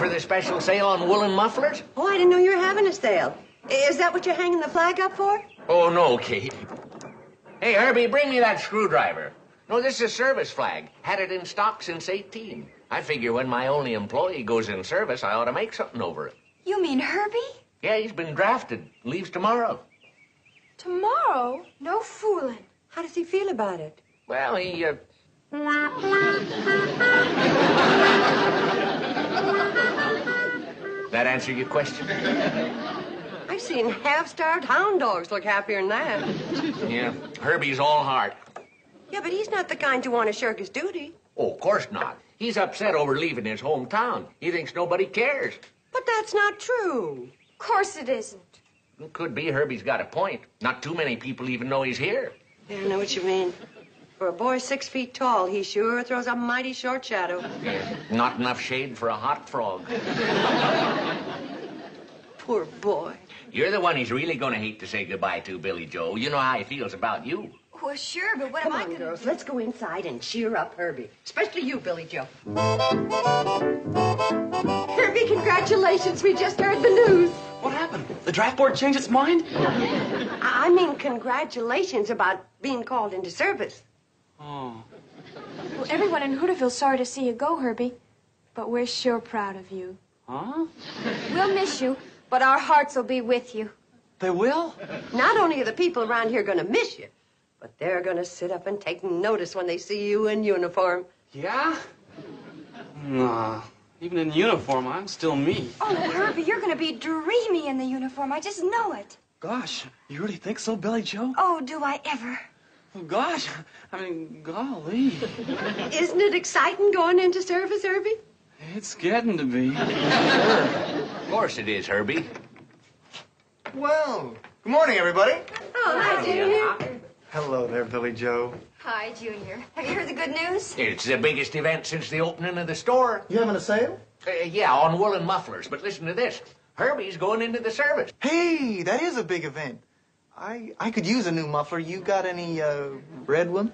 for the special sale on woolen mufflers? Oh, I didn't know you were having a sale. Is that what you're hanging the flag up for? Oh, no, Kate. Hey, Herby, bring me that screwdriver. No, this is a service flag. Had it in stock since 18. I figure when my only employee goes in service, I ought to make something over it. You mean Herby? Yeah, he's been drafted. Leaves tomorrow. Tomorrow? No fooling. How does he feel about it? Well, he, uh... that answer your question? I've seen half-starved hound dogs look happier than that. Yeah, Herby's all heart. Yeah, but he's not the kind to want to shirk his duty. Oh, of course not. He's upset over leaving his hometown. He thinks nobody cares. But that's not true. Of course it isn't. It could be Herby's got a point. Not too many people even know he's here. Yeah, I know what you mean. For a boy six feet tall, he sure throws a mighty short shadow. Yeah, not enough shade for a hot frog. Poor boy. You're the one he's really going to hate to say goodbye to, Billie Jo. You know how he feels about you. Well, sure, but what Come am I gonna girls, do? let's go inside and cheer up Herby. Especially you, Billie Jo. Herby, congratulations. We just heard the news. What happened? The draft board changed its mind? I I mean, congratulations about being called into service. Oh. Well, everyone in Hooterville's sorry to see you go, Herby. But we're sure proud of you. Huh? We'll miss you, but our hearts will be with you. They will? Not only are the people around here going to miss you, but they're going to sit up and take notice when they see you in uniform. Yeah? Nah. Even in uniform, I'm still me. Oh, Herby, you're gonna be dreamy in the uniform. I just know it. Gosh, you really think so, Billie Jo? Oh, do I ever? Oh, gosh, I mean, golly. Isn't it exciting going into service, Herby? It's getting to be. Of course it is, Herby. Well, good morning, everybody. Oh, hi, Junior. Hello there, Billie Jo. Hi, Junior. Have you heard the good news? It's the biggest event since the opening of the store. You having a sale? Uh, yeah, on woolen mufflers. But listen to this. Herby's going into the service. Hey, that is a big event. I I could use a new muffler. You got any uh, red ones?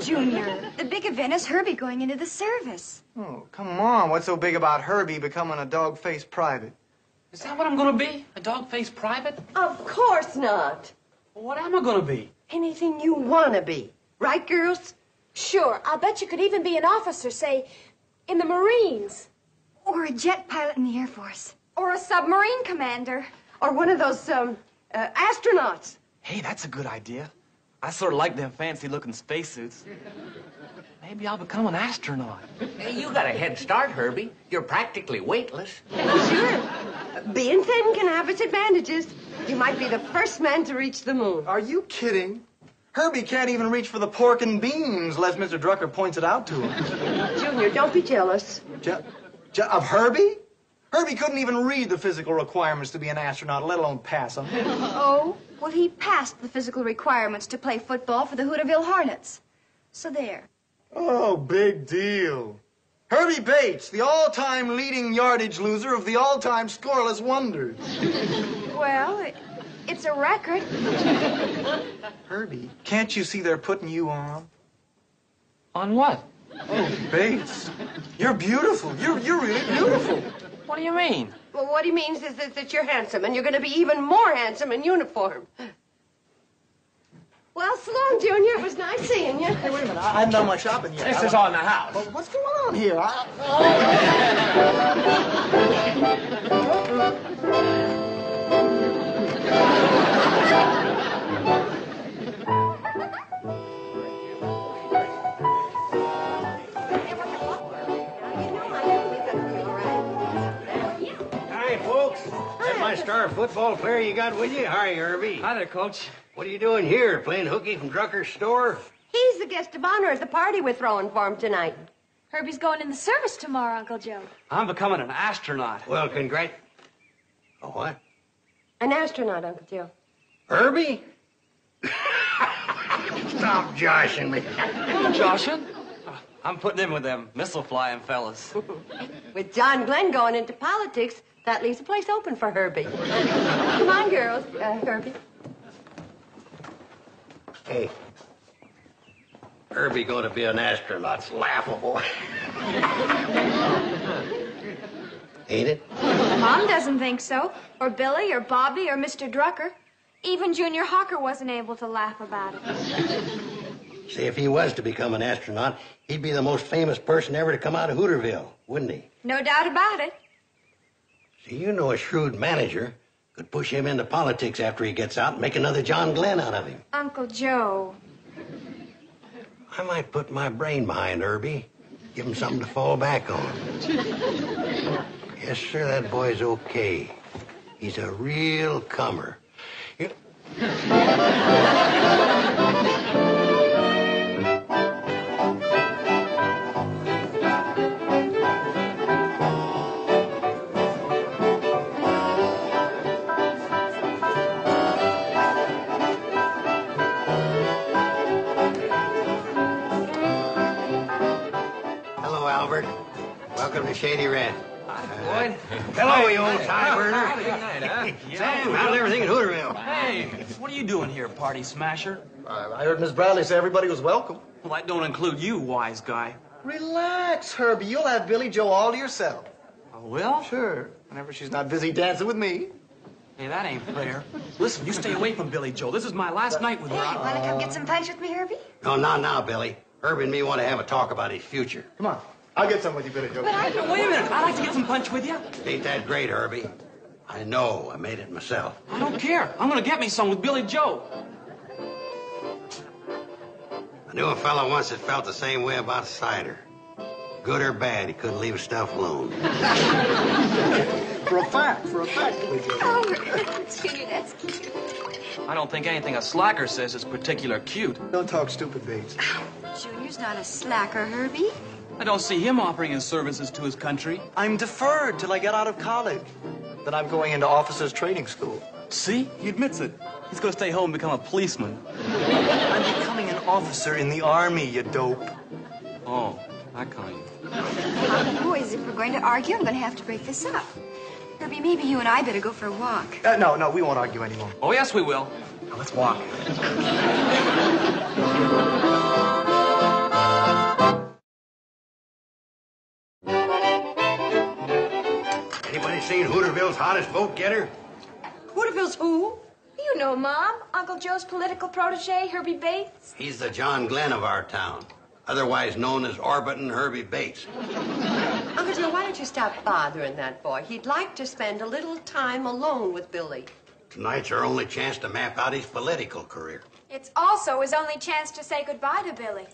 Junior, the big event is Herby going into the service. Oh, come on. What's so big about Herby becoming a dog-faced private? Is that what I'm gonna be? A dog-faced private? Of course not. Well, what am I gonna be? Anything you want to be. Right, girls? Sure, I'll bet you could even be an officer, say, in the Marines. Or a jet pilot in the Air Force. Or a submarine commander. Or one of those, um, uh, astronauts. Hey, that's a good idea. I sort of like them fancy-looking spacesuits. Maybe I'll become an astronaut. Hey, you got a head start, Herby. You're practically weightless. Sure. Being thin can have its advantages. You might be the first man to reach the moon. Are you kidding? Herby can't even reach for the pork and beans, unless Mr. Drucker points it out to him. Junior, don't be jealous. Je- Je- of Herby? Herby couldn't even read the physical requirements to be an astronaut, let alone pass them. Oh, well, he passed the physical requirements to play football for the Hooterville Hornets. So there. Oh, big deal. Herby Bates, the all-time leading yardage loser of the all-time scoreless wonders. Well, it, it's a record. Herby, can't you see they're putting you on? On what? Oh, Bates, you're beautiful. You're, you're really beautiful. What do you mean? Well, what he means is that, that you're handsome, and you're going to be even more handsome in uniform. Well, so long, Junior. It was nice seeing you. Hey, wait a minute. I haven't done my shopping yet. This I is want- on the house. Well, what's going on here? I... Hi, That star football player you got with you? Hi, Herby. Hi there, Coach. What are you doing here? Playing hooky from Drucker's store? He's the guest of honor at the party we're throwing for him tonight. Herby's going in the service tomorrow, Uncle Joe. I'm becoming an astronaut. Well, congrat. Oh, what? An astronaut, Uncle Joe. Herby? Stop joshing me. Joshing? I'm putting in with them missile flying fellas. With John Glenn going into politics, that leaves a place open for Herby. Come on, girls. Uh, Herby. Hey. Herby going to be an astronaut's laughable. ain't it? Mom doesn't think so. Or Billie, or Bobbie, or Mr. Drucker. Even Junior Hawker wasn't able to laugh about it. See, if he was to become an astronaut, he'd be the most famous person ever to come out of Hooterville, wouldn't he? No doubt about it. See, you know a shrewd manager could push him into politics after he gets out and make another John Glenn out of him. Uncle Joe. I might put my brain behind Herby. Give him something to fall back on. yes, sir, that boy's okay. He's a real comer. You- Welcome to Shady Ranch. Boyd. Hello, you old time burner. Yeah. Sam, how's everything in Hooterville? Hey, what are you doing here, party smasher? Uh, I heard Miss Bradley say everybody was welcome. Well, that don't include you, wise guy. Relax, Herby. You'll have Billie Jo all to yourself. Oh, well? Sure. Whenever she's not busy dancing with me. Hey, that ain't fair. Listen, you stay away from Billie Jo. This is my last night with her. Hey, I- wanna come get some punch with me, Herby? No, not now, Billie. Herby and me want to have a talk about his future. Come on. I'll get some with you, Billie Jo. Wait a minute. I'd like to get some punch with you. Ain't that great, Herby? I know. I made it myself. I don't care. I'm gonna get me some with Billie Jo. I knew a fellow once that felt the same way about cider. Good or bad, he couldn't leave his stuff alone. For a fact, for a fact, Billie Jo. Oh, Junior, that's cute. I don't think anything a slacker says is particular cute. Don't talk stupid, Bates. Junior's not a slacker, Herby. I don't see him offering his services to his country. I'm deferred till I get out of college. Then I'm going into officers' training school. See? He admits it. He's gonna stay home and become a policeman. I'm becoming an officer in the army, you dope. Oh, that kind. Boys, if we're going to argue, I'm going to have to break this up. Kirby, maybe you and I better go for a walk. Uh, no, no, we won't argue anymore. Oh, yes, we will. Now, let's walk. seen Hooterville's hottest vote getter? Hooterville's who? You know, Mom. Uncle Joe's political protege, Herby Bates. He's the John Glenn of our town, otherwise known as Orbitin Herby Bates. Uncle Joe, why don't you stop bothering that boy? He'd like to spend a little time alone with Billie. Tonight's our only chance to map out his political career. It's also his only chance to say goodbye to Billie.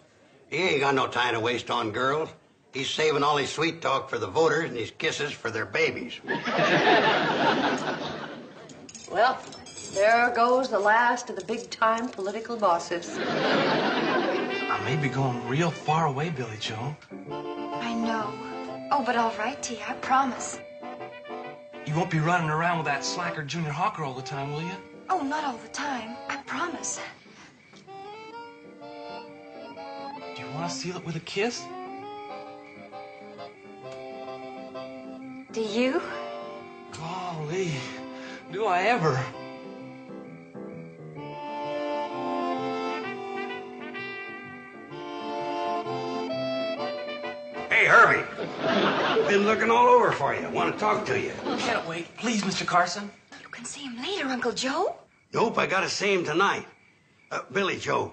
He ain't got no time to waste on girls. He's saving all his sweet talk for the voters and his kisses for their babies. Well, there goes the last of the big time political bosses. I may be going real far away, Billie Jo. I know. Oh, but all right, T, I promise. You won't be running around with that slacker Junior Hawker all the time, will you? Oh, not all the time. I promise. Do you want to seal it with a kiss? Do you? Golly, do I ever? Hey, Herby. Been looking all over for you. Want to talk to you. Can't wait. Please, Mr. Carson. You can see him later, Uncle Joe. Nope, I gotta see him tonight. Uh, Billie Jo,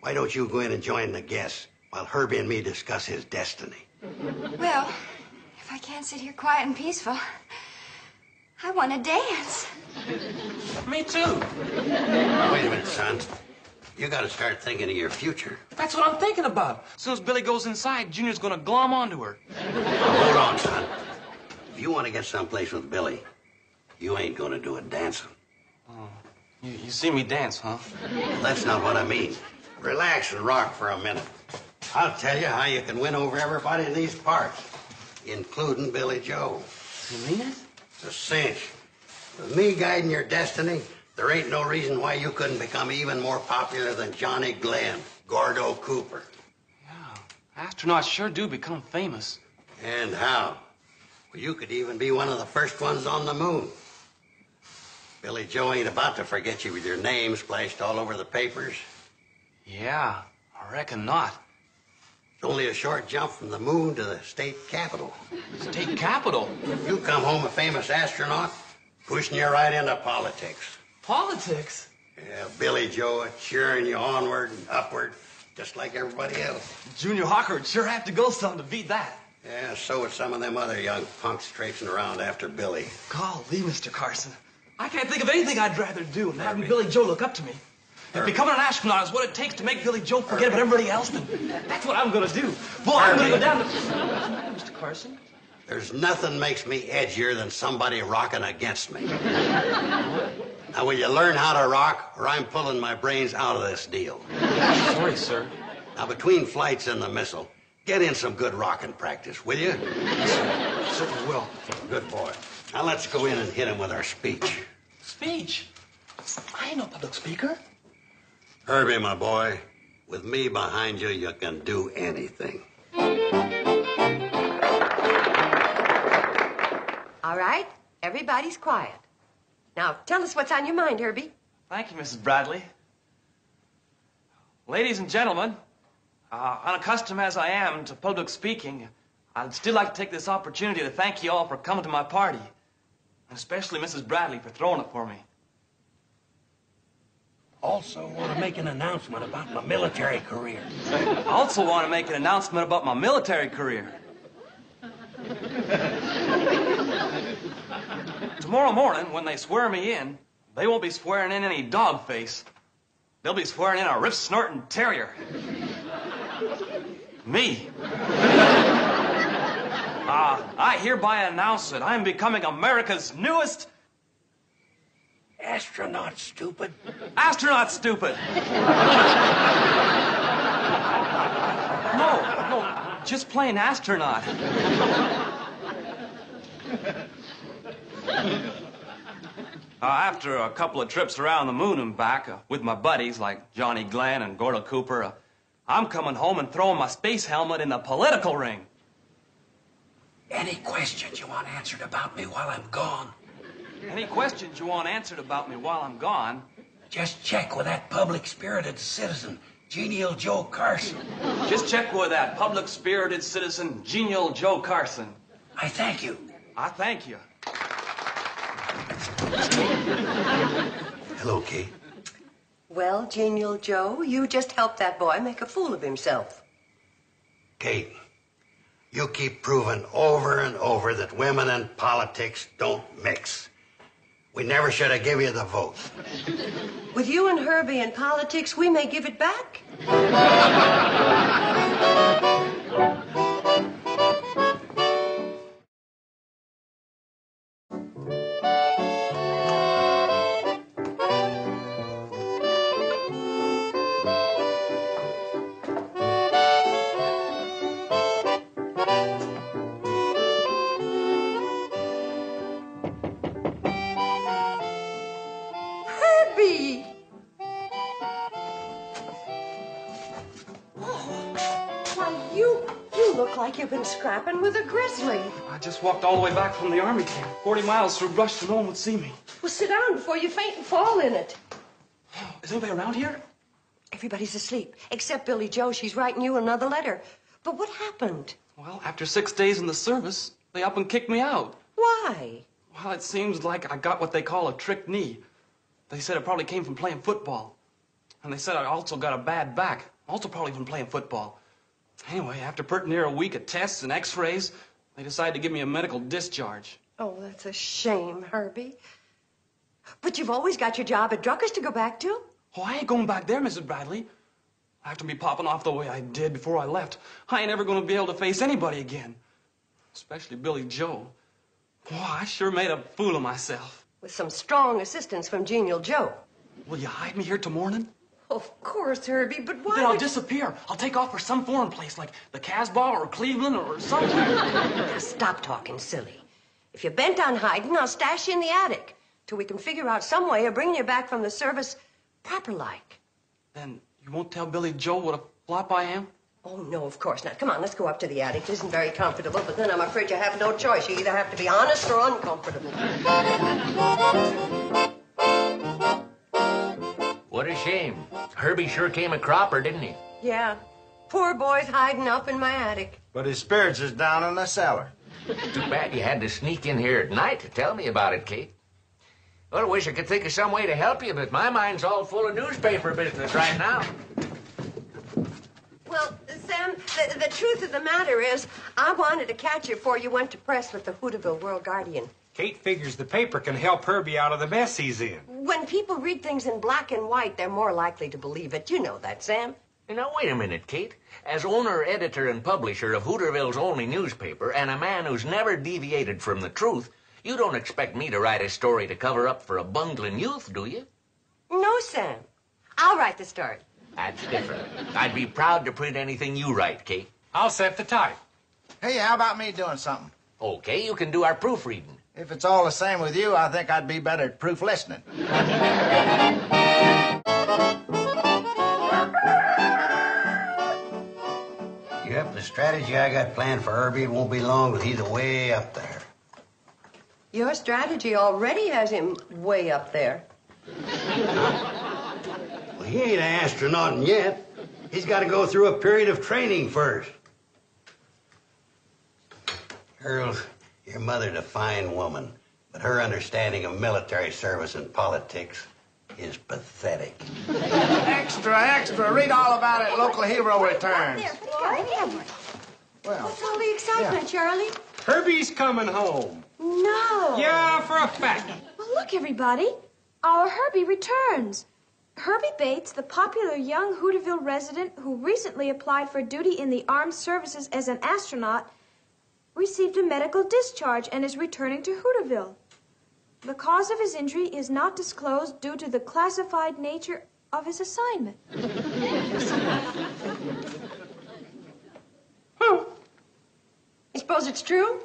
why don't you go in and join the guests while Herby and me discuss his destiny? Well, if I can't sit here quiet and peaceful, I want to dance. Me too. Wait a minute, son. You gotta start thinking of your future. That's what I'm thinking about. As soon as Billie goes inside, Junior's gonna glom onto her. Now, hold on, son. If you want to get someplace with Billie, you ain't gonna do it dancing. Oh, you, you see me dance, huh? That's not what I mean. Relax and rock for a minute. I'll tell you how you can win over everybody in these parts, including Billie Jo. You mean it? It's a cinch. With me guiding your destiny, there ain't no reason why you couldn't become even more popular than Johnny Glenn, Gordo Cooper. Yeah, astronauts sure do become famous. And how? Well, you could even be one of the first ones on the moon. Billie Jo ain't about to forget you with your name splashed all over the papers. Yeah, I reckon not. It's only a short jump from the moon to the state capitol. State capital. You come home a famous astronaut, pushing you right into politics. Politics. Yeah, Billie Jo cheering you onward and upward, just like everybody else. Junior Hawker would sure have to go some to beat that. Yeah, so would some of them other young punks traipsing around after Billie. Golly, Mr. Carson. I can't think of anything I'd rather do than having Billie Jo look up to me. If becoming an astronaut is what it takes to make Billie Jo forget about everybody else, then that's what I'm gonna do. Boy, I'm gonna go down to... Mr. Carson? There's nothing makes me edgier than somebody rocking against me. now, will you learn how to rock, or I'm pulling my brains out of this deal? Sorry, sir. Now, between flights and the missile, get in some good rocking practice, will you? Yes, Certainly will. Good boy. Now, let's go in and hit him with our speech. Speech? I ain't no public speaker. Herby, my boy, with me behind you, you can do anything. All right, everybody's quiet. Now, tell us what's on your mind, Herby. Thank you, Mrs. Bradley. Ladies and gentlemen, uh, unaccustomed as I am to public speaking, I'd still like to take this opportunity to thank you all for coming to my party, and especially Mrs. Bradley for throwing it for me. Also, want to make an announcement about my military career. I also want to make an announcement about my military career. Tomorrow morning, when they swear me in, they won't be swearing in any dog face. They'll be swearing in a rip snorting terrier. Me. Uh, I hereby announce that I'm becoming America's newest Astronaut, stupid. astronaut stupid. No, no, just plain astronaut. Uh, after a couple of trips around the moon and back uh, with my buddies like Johnny Glenn and Gordo Cooper, uh, I'm coming home and throwing my space helmet in the political ring. Any questions you want answered about me while I'm gone? Any questions you want answered about me while I'm gone, Just check with that public spirited citizen, Genial Joe Carson. just check with that public spirited citizen, genial Joe Carson. I thank you. I thank you. Hello, Kate. Well, Genial Joe, you just helped that boy make a fool of himself. Kate, you keep proving over and over that women and politics don't mix. We never should have given you the vote. With you and Herby in politics, we may give it back. scrapping with a grizzly. I just walked all the way back from the army camp, 40 miles through brush so no one would see me. Well, sit down before you faint and fall in it. Oh, is anybody around here? Everybody's asleep, except Billie Jo. She's writing you another letter. But what happened? Well, after six days in the service, they up and kicked me out. Why? Well, it seems like I got what they call a trick knee. They said it probably came from playing football. And they said I also got a bad back, also probably from playing football. Anyway, after pretty near a week of tests and x-rays, they decided to give me a medical discharge. Oh, that's a shame, Herby. But you've always got your job at Drucker's to go back to. Oh, I ain't going back there, Mrs. Bradley. After me popping off the way I did before I left, I ain't ever going to be able to face anybody again. Especially Billie Jo. Boy, I sure made a fool of myself. With some strong assistance from Genial Joe. Will you hide me here till morning? Of course, Herby, but why? Then I'll disappear. I'll take off for some foreign place like the Casbah or Cleveland or somewhere. Now, stop talking silly. If you're bent on hiding, I'll stash you in the attic till we can figure out some way of bringing you back from the service proper like. then you won't tell Billie Jo what a flop I am? Oh, no, of course not. Come on, let's go up to the attic. It isn't very comfortable, but then I'm afraid you have no choice. You either have to be honest or uncomfortable. What a shame. Herby sure came a cropper, didn't he? Yeah. Poor boy's hiding up in my attic. But his spirits is down in the cellar. Too bad you had to sneak in here at night to tell me about it, Kate. Well, I wish I could think of some way to help you, but my mind's all full of newspaper business right now. Well, Sam, the, the truth of the matter is, I wanted to catch you before you went to press with the Hooterville World Guardian. Kate figures the paper can help Herby out of the mess he's in. When people read things in black and white, they're more likely to believe it. You know that, Sam. Now, wait a minute, Kate. As owner, editor, and publisher of Hooterville's only newspaper, and a man who's never deviated from the truth, you don't expect me to write a story to cover up for a bungling youth, do you? No, Sam. I'll write the story. That's different. I'd be proud to print anything you write, Kate. I'll set the type. Hey, how about me doing something? Okay, you can do our proofreading. If it's all the same with you, I think I'd be better at proof listening. Yep, the strategy I got planned for Herby won't be long till he's way up there. Your strategy already has him way up there. Well, he ain't an astronaut yet. He's got to go through a period of training first. Earl, your mother's a fine woman, but her understanding of military service and politics is pathetic. Extra, extra. Read all about it. Local hero returns. Well, What's all the excitement, Charlie? Herby's coming home. No. Yeah, for a fact. Well, look, everybody. Our Herby returns. Herby Bates, the popular young Hooterville resident who recently applied for duty in the armed services as an astronaut, received a medical discharge and is returning to Hooterville. The cause of his injury is not disclosed due to the classified nature of his assignment. You suppose it's true?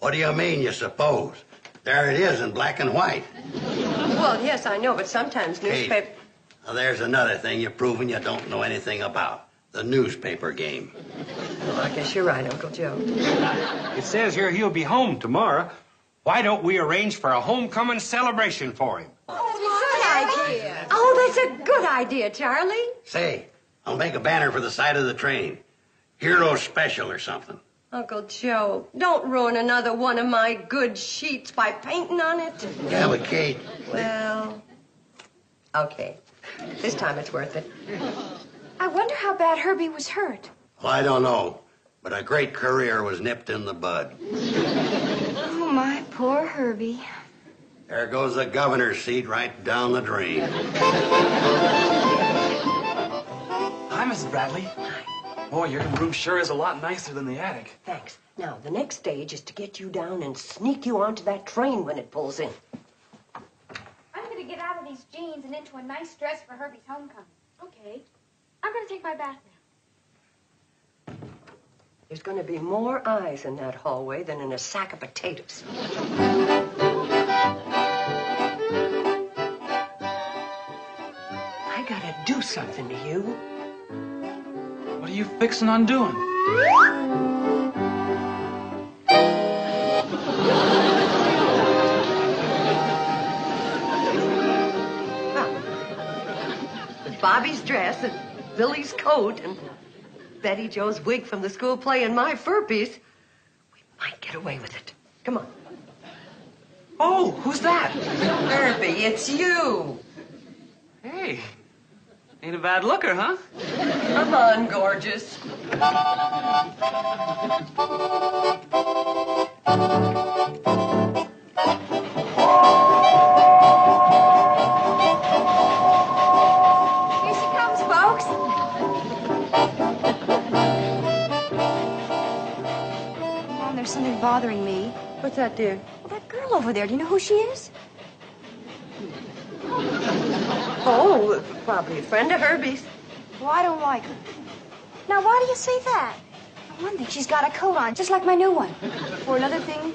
What do you mean, you suppose? There it is in black and white. Well, yes, I know, but sometimes Kate, newspaper. now there's another thing you're proving you don't know anything about. The newspaper game. Well, I guess you're right, Uncle Joe. It says here he'll be home tomorrow. Why don't we arrange for a homecoming celebration for him? Oh, good idea. Oh, that's a good idea, Charlie. Say, I'll make a banner for the side of the train. Hero special or something. Uncle Joe, don't ruin another one of my good sheets by painting on it. Yeah, but Kate, Well, okay. This time it's worth it. I wonder how bad Herby was hurt. well, I don't know, but a great career was nipped in the bud. Oh, my poor Herby. There goes the governor's seat right down the drain. Hi, Mrs. Bradley. Hi. Boy, your room sure is a lot nicer than the attic. Thanks. Now, the next stage is to get you down and sneak you onto that train when it pulls in. I'm going to get out of these jeans and into a nice dress for Herby's homecoming. Okay. I'm going to take my bath now. There's going to be more eyes in that hallway than in a sack of potatoes. I gotta do something to you. What are you fixing on doing? With Bobby's dress and Billie's coat and Betty Jo's wig from the school play and my fur piece, we might get away with it. Come on. Oh, who's that? Herby, it's you. Hey, ain't a bad looker, huh? Come on, gorgeous. Bothering me. What's that, dear? Well, that girl over there, do you know who she is? Oh, probably a friend of Herby's. Well, I don't like her. Now, why do you say that? For one thing, she's got a coat on, just like my new one. For another thing,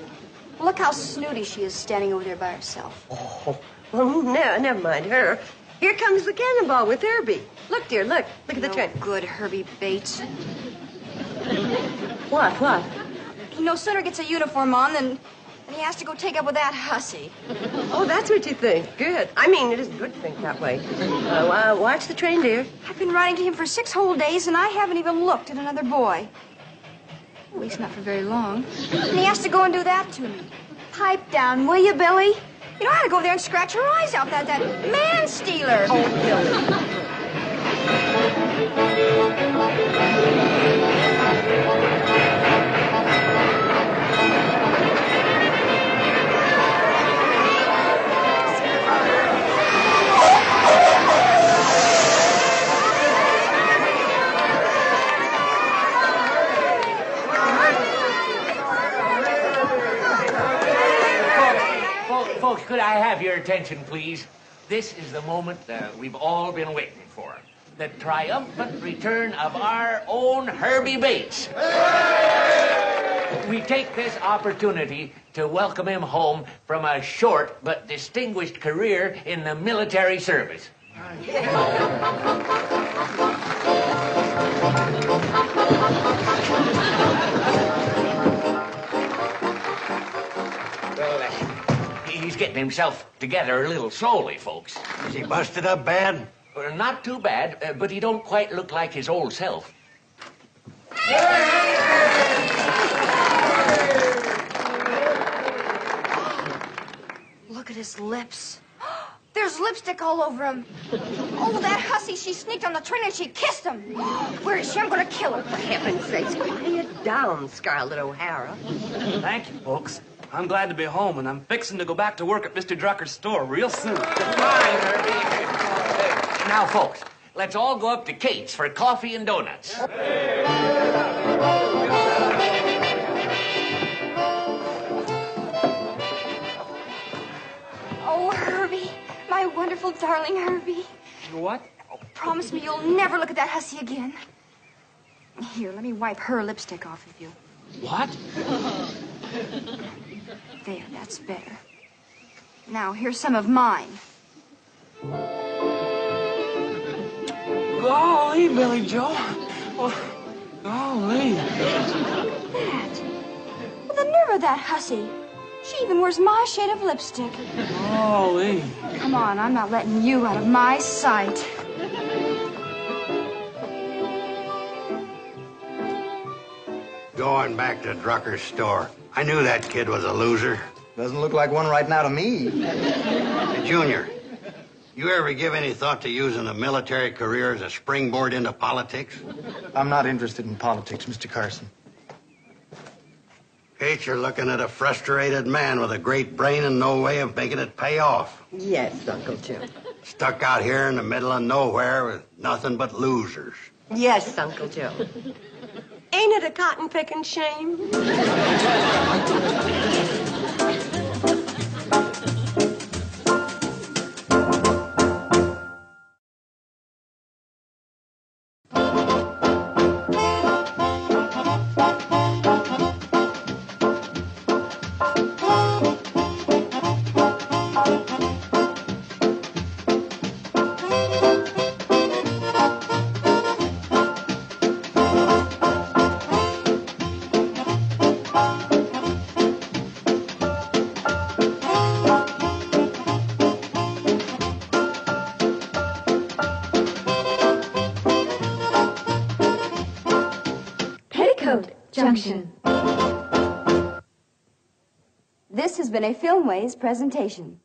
look how snooty she is standing over there by herself. Oh, well, no, never mind her. Here comes the cannonball with Herby. Look, dear, look. Look at the no train. good, Herby Bates. What, what? No sooner gets a uniform on than, And he has to go take up with that hussy. Oh, that's what you think. Good. I mean, it is good to think that way. Uh, uh, watch the train, dear. I've been writing to him for six whole days, and I haven't even looked at another boy. At least not for very long. And he has to go and do that to me. Pipe down, will you, Billie? You know, I ought to go there and scratch your eyes out, that, that man stealer. Oh, Billie. Attention, please? This is the moment uh, we've all been waiting for. The triumphant return of our own Herby Bates. We take this opportunity to welcome him home from a short but distinguished career in the military service. Well, himself together a little slowly, folks. Is he busted up bad? Uh, Not too bad, uh, but he don't quite look like his old self. Look at his lips. There's lipstick all over him. Oh, that hussy, she sneaked on the train and she kissed him. Where is she? I'm going to kill her. For heaven's sakes, quiet down, Scarlett O'Hara. Thank you, folks. I'm glad to be home, and I'm fixing to go back to work at Mr. Drucker's store real soon. Fine, Herby. Now, folks, let's all go up to Kate's for coffee and donuts. Oh, Herby, my wonderful darling Herby. What? Oh, Promise me you'll never look at that hussy again. Here, let me wipe her lipstick off of you. What? There, that's better. Now, here's some of mine. Golly, Billie Jo. Oh, golly. That. Well, the nerve of that hussy. She even wears my shade of lipstick. Golly. Come on, I'm not letting you out of my sight. Going back to Drucker's store. I knew that kid was a loser. Doesn't look like one right now to me. Hey, Junior, you ever give any thought to using a military career as a springboard into politics? I'm not interested in politics, Mr. Carson. Kate, you're looking at a frustrated man with a great brain and no way of making it pay off. Yes, Uncle Jim. Stuck out here in the middle of nowhere with nothing but losers. Yes, Uncle Joe. Ain't it a cotton picking shame? Been a Filmways presentation.